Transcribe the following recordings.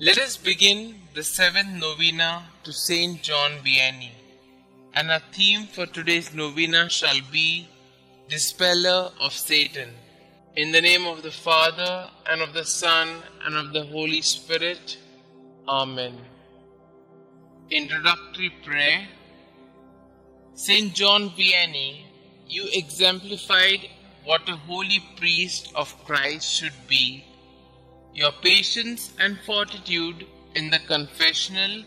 Let us begin the seventh novena to Saint John Vianney. And our theme for today's novena shall be Dispeller of Satan. In the name of the Father, and of the Son, and of the Holy Spirit. Amen. Introductory Prayer Saint John Vianney, you exemplified what a holy priest of Christ should be your patience and fortitude in the confessional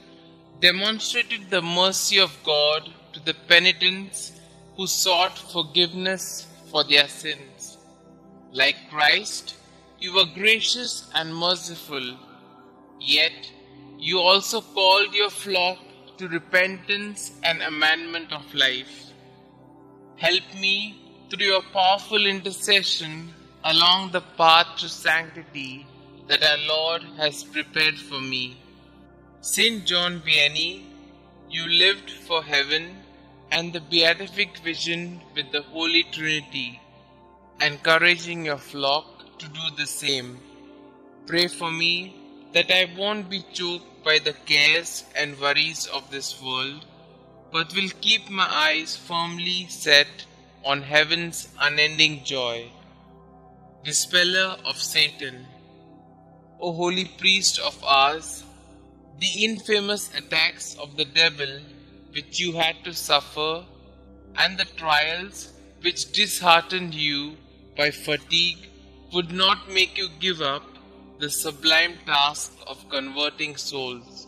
demonstrated the mercy of God to the penitents who sought forgiveness for their sins. Like Christ, you were gracious and merciful, yet you also called your flock to repentance and amendment of life. Help me through your powerful intercession along the path to sanctity that our Lord has prepared for me. Saint John Vianney, you lived for heaven and the beatific vision with the Holy Trinity, encouraging your flock to do the same. Pray for me that I won't be choked by the cares and worries of this world, but will keep my eyes firmly set on heaven's unending joy. Dispeller of Satan. O holy priest of ours, the infamous attacks of the devil which you had to suffer, and the trials which disheartened you by fatigue, would not make you give up the sublime task of converting souls.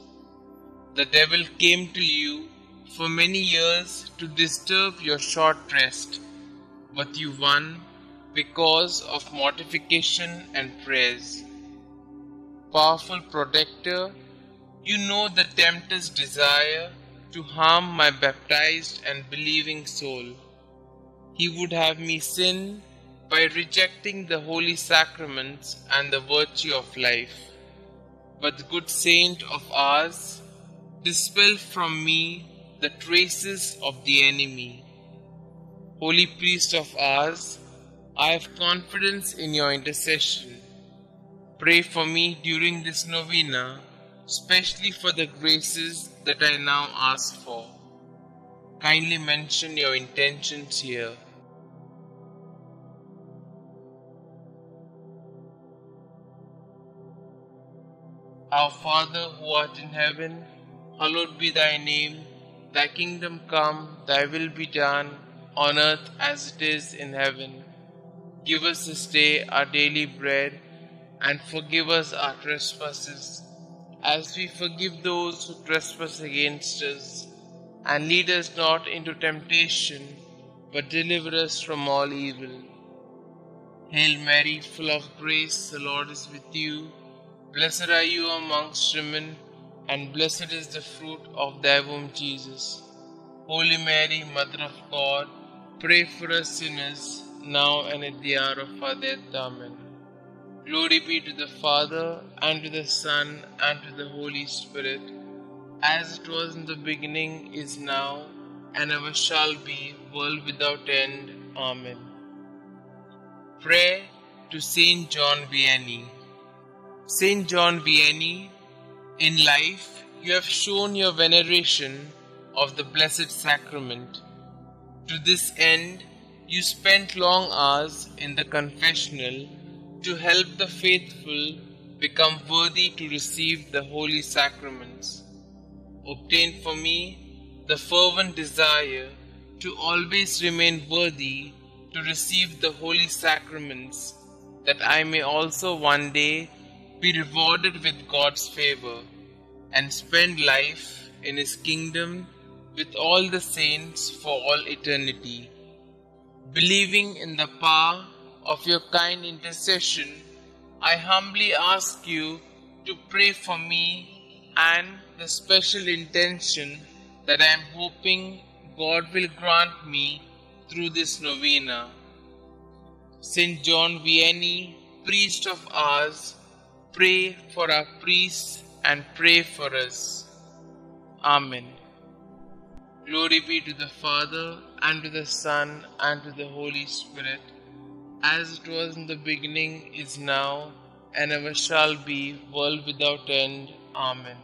The devil came to you for many years to disturb your short rest, but you won because of mortification and prayers powerful protector, you know the tempter's desire to harm my baptized and believing soul. He would have me sin by rejecting the holy sacraments and the virtue of life. But, good saint of ours, dispel from me the traces of the enemy. Holy priest of ours, I have confidence in your intercession Pray for me during this novena, especially for the graces that I now ask for. Kindly mention your intentions here. Our Father who art in heaven, hallowed be thy name. Thy kingdom come, thy will be done, on earth as it is in heaven. Give us this day our daily bread and forgive us our trespasses, as we forgive those who trespass against us. And lead us not into temptation, but deliver us from all evil. Hail Mary, full of grace, the Lord is with you. Blessed are you amongst women, and blessed is the fruit of thy womb, Jesus. Holy Mary, Mother of God, pray for us sinners, now and at the hour of our death. Amen. Glory be to the Father, and to the Son, and to the Holy Spirit, as it was in the beginning, is now, and ever shall be, world without end. Amen. Prayer to Saint John Vianney. Saint John Vianney, in life you have shown your veneration of the Blessed Sacrament. To this end, you spent long hours in the confessional to help the faithful become worthy to receive the holy sacraments. Obtain for me the fervent desire to always remain worthy to receive the holy sacraments, that I may also one day be rewarded with God's favor and spend life in His kingdom with all the saints for all eternity. Believing in the power of your kind intercession, I humbly ask you to pray for me and the special intention that I am hoping God will grant me through this novena. Saint John Vianney, priest of ours, pray for our priests and pray for us. Amen. Glory be to the Father, and to the Son, and to the Holy Spirit as it was in the beginning, is now, and ever shall be, world without end. Amen.